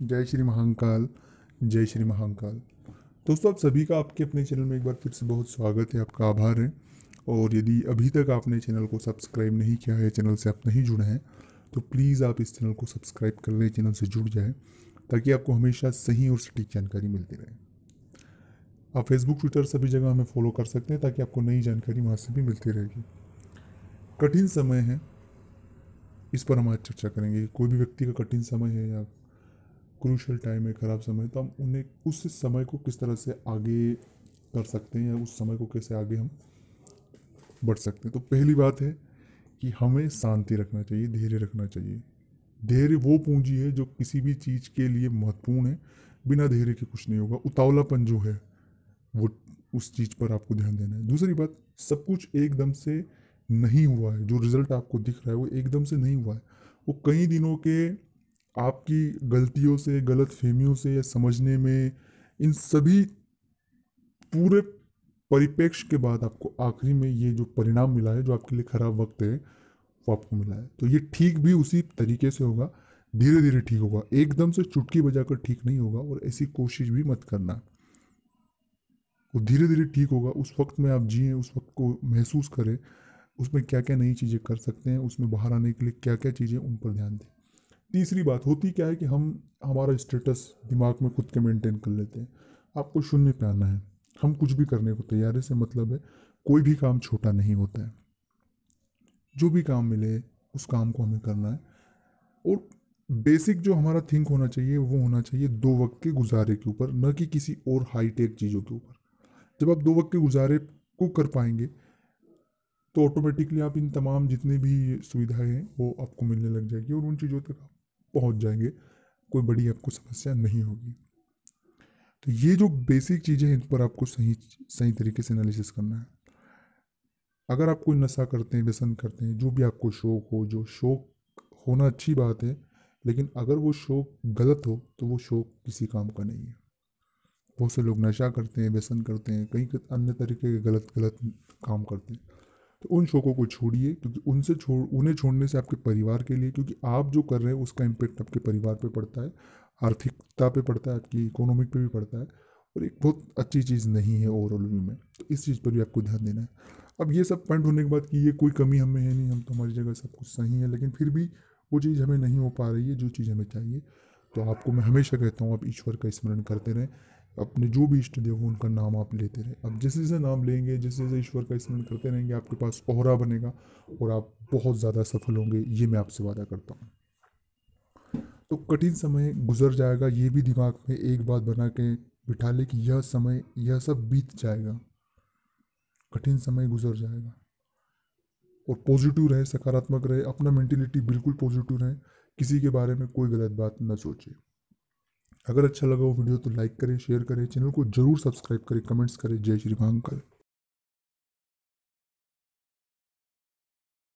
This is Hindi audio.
जय श्री महाकाल, जय श्री महाकाल। दोस्तों, आप सभी का आपके अपने चैनल में एक बार फिर से बहुत स्वागत है, आपका आभार है। और यदि अभी तक आपने चैनल को सब्सक्राइब नहीं किया है, चैनल से आप नहीं जुड़े हैं तो प्लीज़ आप इस चैनल को सब्सक्राइब कर लें, चैनल से जुड़ जाए, ताकि आपको हमेशा सही और सटीक जानकारी मिलती रहे। आप फेसबुक ट्विटर सभी जगह हमें फॉलो कर सकते हैं, ताकि आपको नई जानकारी वहाँ से भी मिलती रहेगी। कठिन समय है, इस पर हम आज चर्चा करेंगे। कोई भी व्यक्ति का कठिन समय है या क्रूशल टाइम है, ख़राब समय तो हम उन्हें उस समय को किस तरह से आगे कर सकते हैं या उस समय को कैसे आगे हम बढ़ सकते हैं। तो पहली बात है कि हमें शांति रखना चाहिए, धैर्य रखना चाहिए। धैर्य वो पूंजी है जो किसी भी चीज़ के लिए महत्वपूर्ण है। बिना धैर्य के कुछ नहीं होगा। उतावलापन जो है, वो उस चीज़ पर आपको ध्यान देना है। दूसरी बात, सब कुछ एकदम से नहीं हुआ है। जो रिज़ल्ट आपको दिख रहा है, वो एकदम से नहीं हुआ है। वो कई दिनों के आपकी गलतियों से, गलत फहमियों से या समझने में, इन सभी पूरे परिप्रेक्ष्य के बाद आपको आखिरी में ये जो परिणाम मिला है, जो आपके लिए खराब वक्त है, वो आपको मिला है। तो ये ठीक भी उसी तरीके से होगा धीरे धीरे ठीक होगा। एकदम से चुटकी बजाकर ठीक नहीं होगा और ऐसी कोशिश भी मत करना। वो धीरे धीरे ठीक होगा, उस वक्त में आप जिए, उस वक्त को महसूस करें, उसमें क्या क्या नई चीज़ें कर सकते हैं, उसमें बाहर आने के लिए क्या क्या चीज़ें उन पर ध्यान दें। तीसरी बात होती क्या है कि हम हमारा स्टेटस दिमाग में खुद के मेंटेन कर लेते हैं। आपको शून्य पे आना है। हम कुछ भी करने को तैयार से मतलब है, कोई भी काम छोटा नहीं होता है। जो भी काम मिले, उस काम को हमें करना है। और बेसिक जो हमारा थिंक होना चाहिए, वो होना चाहिए दो वक्त के गुजारे के ऊपर, न कि किसी और हाईटेक चीज़ों के ऊपर। जब आप दो वक्त के गुजारे को कर पाएँगे तो ऑटोमेटिकली आप इन तमाम जितने भी सुविधाएँ हैं, वो आपको मिलने लग जाएगी। और उन चीज़ों तक आप पहुँच जाएँगे, कोई बड़ी आपको समस्या नहीं होगी। तो ये जो बेसिक चीज़ें हैं इन पर आपको सही सही तरीके से एनालिसिस करना है। अगर आप कोई नशा करते हैं, व्यसन करते हैं, जो भी आपको शौक हो, जो शौक होना अच्छी बात है, लेकिन अगर वो शौक गलत हो तो वो शौक किसी काम का नहीं है। बहुत से लोग नशा करते हैं, व्यसन करते हैं, कई अन्य तरीके के गलत गलत काम करते हैं। तो उन शौकों को छोड़िए, क्योंकि उनसे छोड़, उन्हें छोड़ने से आपके परिवार के लिए, क्योंकि आप जो कर रहे हैं, उसका इम्पेक्ट आपके परिवार पे पड़ता है, आर्थिकता पे पड़ता है, आपकी इकोनॉमिक पे भी पड़ता है, और एक बहुत अच्छी चीज़ नहीं है ओवरऑल व्यू में। तो इस चीज़ पर भी आपको ध्यान देना है। अब ये सब पॉइंट होने के बाद कि ये कोई कमी हमें है नहीं, हम तो हमारी जगह सब कुछ सही है, लेकिन फिर भी वो चीज़ हमें नहीं हो पा रही है, जो चीज़ हमें चाहिए तो आपको मैं हमेशा कहता हूँ, आप ईश्वर का स्मरण करते रहें। अपने जो भी इष्ट देव उनका नाम आप लेते रहे। अब जैसे जैसे नाम लेंगे, जैसे जैसे ईश्वर का स्मरण करते रहेंगे, आपके पास ओहरा बनेगा और आप बहुत ज़्यादा सफल होंगे, ये मैं आपसे वादा करता हूँ। तो कठिन समय गुजर जाएगा, ये भी दिमाग में एक बात बना के बिठा ले कि यह समय, यह सब बीत जाएगा। कठिन समय गुजर जाएगा। और पॉजिटिव रहे, सकारात्मक रहे, अपना मेंटेलिटी बिल्कुल पॉजिटिव रहे, किसी के बारे में कोई गलत बात न सोचे। अगर अच्छा लगा वो वीडियो तो लाइक करें, शेयर करें, चैनल को ज़रूर सब्सक्राइब करें, कमेंट्स करें। जय श्री महाकाल।